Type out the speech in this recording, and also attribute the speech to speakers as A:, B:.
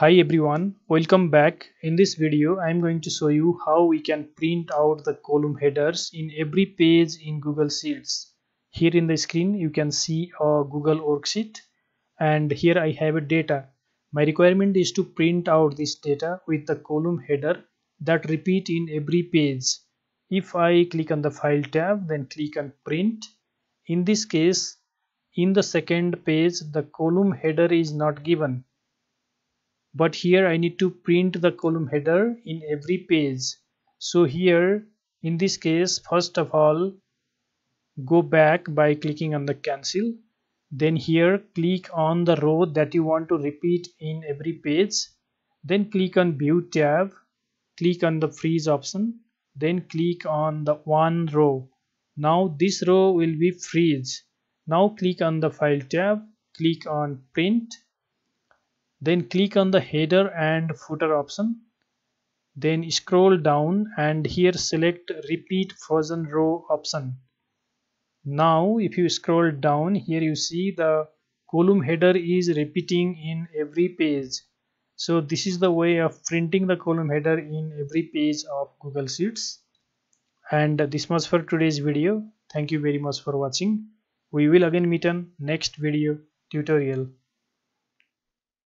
A: Hi everyone, welcome back. In this video, I am going to show you how we can print out the column headers in every page in Google Sheets. Here in the screen, you can see a Google worksheet and here I have a data. My requirement is to print out this data with the column header that repeat in every page. If I click on the file tab, then click on print. In this case, in the second page, the column header is not given but here I need to print the column header in every page. So here in this case first of all go back by clicking on the cancel. Then here click on the row that you want to repeat in every page. Then click on view tab. Click on the freeze option. Then click on the one row. Now this row will be freeze. Now click on the file tab. Click on print then click on the header and footer option. Then scroll down and here select repeat frozen row option. Now if you scroll down here you see the column header is repeating in every page. So this is the way of printing the column header in every page of google sheets. And this was for today's video. Thank you very much for watching. We will again meet on next video tutorial